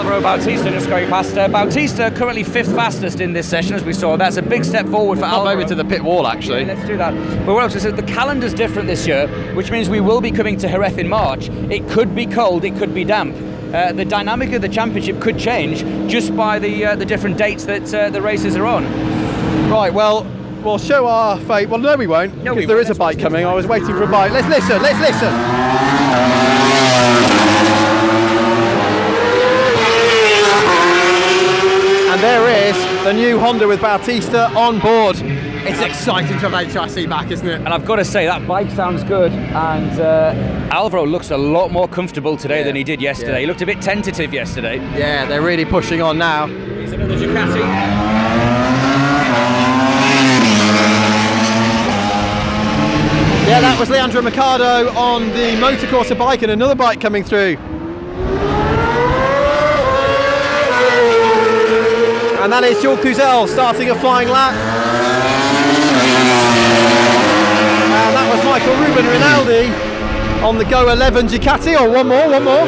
Alvaro Bautista just going past. Uh, Bautista currently fifth fastest in this session, as we saw. That's a big step forward for Alvaro. over to the pit wall, actually. Yeah, let's do that. But what else? So the calendar's different this year, which means we will be coming to Jerez in March. It could be cold, it could be damp. Uh, the dynamic of the championship could change just by the uh, the different dates that uh, the races are on. Right, well, we'll show our fate. Well, no, we won't, No, because we there won't. is a bike coming. I was waiting for a bike. Let's listen, let's listen. And there is the new Honda with Bautista on board. It's exciting to have HRC back, isn't it? And I've got to say that bike sounds good, and uh, Alvaro looks a lot more comfortable today Yeah. than he did yesterday. Yeah. He looked a bit tentative yesterday. Yeah, they're really pushing on now. Here's another Ducati. Yeah, that was Leandro Mercado on the Motocorsa bike and another bike coming through. And that is Jules Cluzel starting a flying lap. And that was Michael Ruben Rinaldi on the Go 11 Ducati. Oh, one more, one more.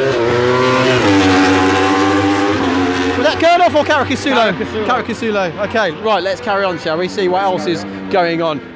Was that Kurnoff or? Caricasulo. Caricasulo. Okay, right, let's carry on, shall we? See what else is going on.